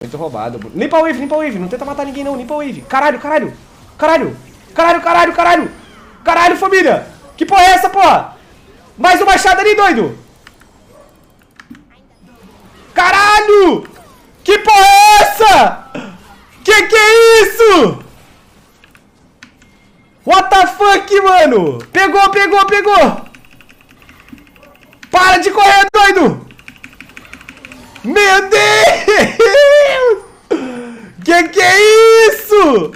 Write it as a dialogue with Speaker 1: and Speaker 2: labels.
Speaker 1: Muito roubado. Limpa a wave, limpa a wave. Não tenta matar ninguém não, limpa a wave. Caralho, caralho. Caralho. Caralho, caralho, caralho. Caralho, família. Que porra é essa, porra? Mais um machado ali, doido. Caralho. Que porra é essa? Que que é isso? What the fuck, mano? Pegou, pegou, pegou. Para de correr, doido. Meu Deus. Que que é isso?